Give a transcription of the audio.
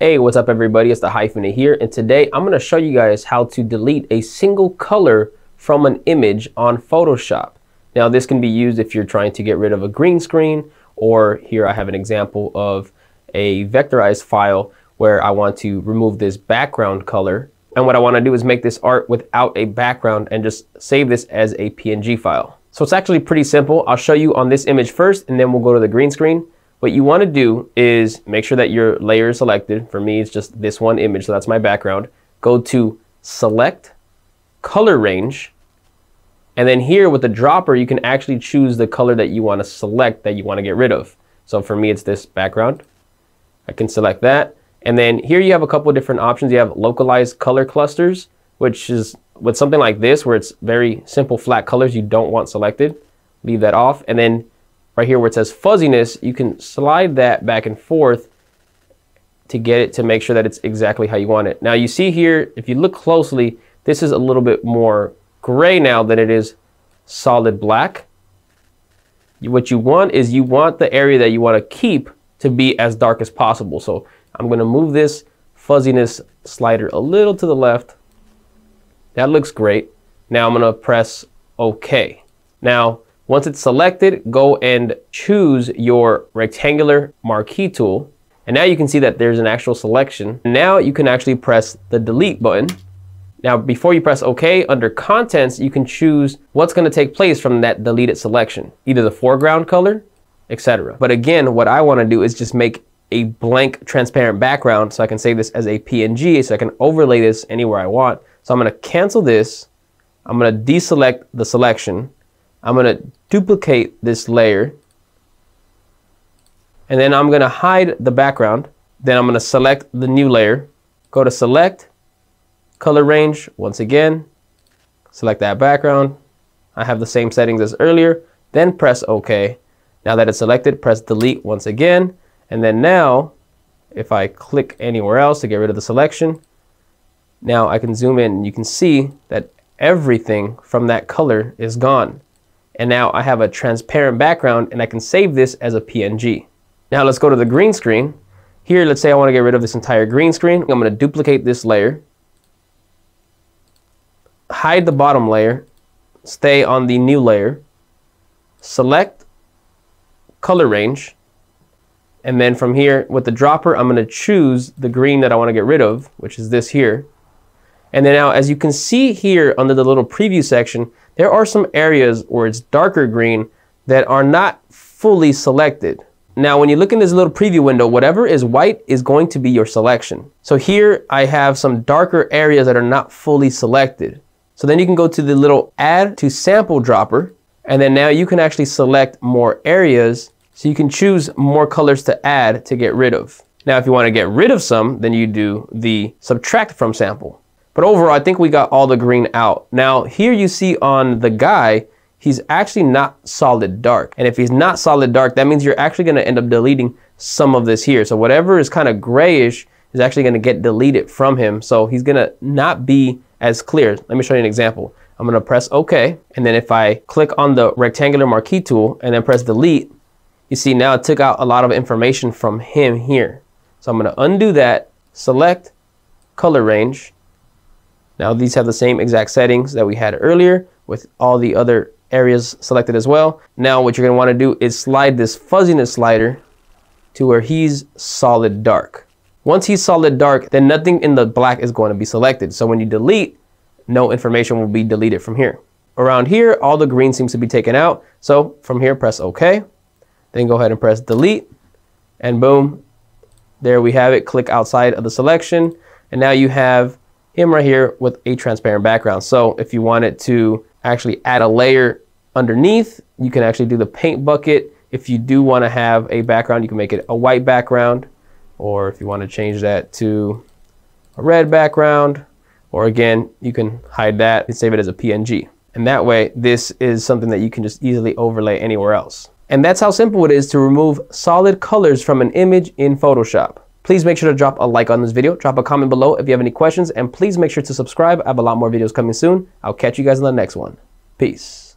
Hey, what's up everybody? It's the Hyphenate here and today I'm going to show you guys how to delete a single color from an image on Photoshop. Now this can be used if you're trying to get rid of a green screen or here I have an example of a vectorized file where I want to remove this background color and what I want to do is make this art without a background and just save this as a PNG file. So it's actually pretty simple. I'll show you on this image first and then we'll go to the green screen. What you want to do is make sure that your layer is selected. For me, it's just this one image, so that's my background. Go to Select, Color Range, and then here with the dropper, you can actually choose the color that you want to select that you want to get rid of. So for me, it's this background. I can select that. And then here you have a couple different options. You have localized color clusters, which is with something like this, where it's very simple flat colors you don't want selected. Leave that off. And then right here where it says fuzziness, you can slide that back and forth to get it to make sure that it's exactly how you want it. Now you see here, if you look closely, this is a little bit more gray now than it is solid black. What you want is you want the area that you want to keep to be as dark as possible. So I'm going to move this fuzziness slider a little to the left. That looks great. Now I'm going to press OK. Now once it's selected, go and choose your rectangular marquee tool. And now you can see that there's an actual selection. Now you can actually press the delete button. Now before you press OK, under contents, you can choose what's going to take place from that deleted selection. Either the foreground color, etc. But again, what I want to do is just make a blank transparent background so I can save this as a PNG so I can overlay this anywhere I want. So I'm going to cancel this. I'm going to deselect the selection I'm going to duplicate this layer and then I'm going to hide the background. Then I'm going to select the new layer, go to select, color range once again, select that background. I have the same settings as earlier, then press OK. Now that it's selected, press delete once again. And then now, if I click anywhere else to get rid of the selection, now I can zoom in and you can see that everything from that color is gone. And now I have a transparent background and I can save this as a PNG. Now let's go to the green screen. Here, let's say I want to get rid of this entire green screen. I'm going to duplicate this layer, hide the bottom layer, stay on the new layer, select color range, and then from here with the dropper, I'm going to choose the green that I want to get rid of, which is this here. And then now, as you can see here under the little preview section, there are some areas where it's darker green that are not fully selected. Now, when you look in this little preview window, whatever is white is going to be your selection. So here I have some darker areas that are not fully selected. So then you can go to the little add to sample dropper, and then now you can actually select more areas so you can choose more colors to add to get rid of. Now, if you want to get rid of some, then you do the subtract from sample. But overall, I think we got all the green out. Now, here you see on the guy, he's actually not solid dark. And if he's not solid dark, that means you're actually gonna end up deleting some of this here. So whatever is kind of grayish is actually gonna get deleted from him. So he's gonna not be as clear. Let me show you an example. I'm gonna press OK. And then if I click on the rectangular marquee tool and then press delete, you see now it took out a lot of information from him here. So I'm gonna undo that, select color range, now these have the same exact settings that we had earlier with all the other areas selected as well. Now what you're want to do is slide this fuzziness slider to where he's solid dark. Once he's solid dark, then nothing in the black is going to be selected. So when you delete, no information will be deleted from here. Around here, all the green seems to be taken out. So from here, press OK. Then go ahead and press delete. And boom, there we have it. Click outside of the selection. And now you have him right here with a transparent background. So if you wanted to actually add a layer underneath, you can actually do the paint bucket. If you do want to have a background, you can make it a white background. Or if you want to change that to a red background, or again, you can hide that and save it as a PNG. And that way, this is something that you can just easily overlay anywhere else. And that's how simple it is to remove solid colors from an image in Photoshop. Please make sure to drop a like on this video, drop a comment below if you have any questions, and please make sure to subscribe. I have a lot more videos coming soon. I'll catch you guys in the next one. Peace.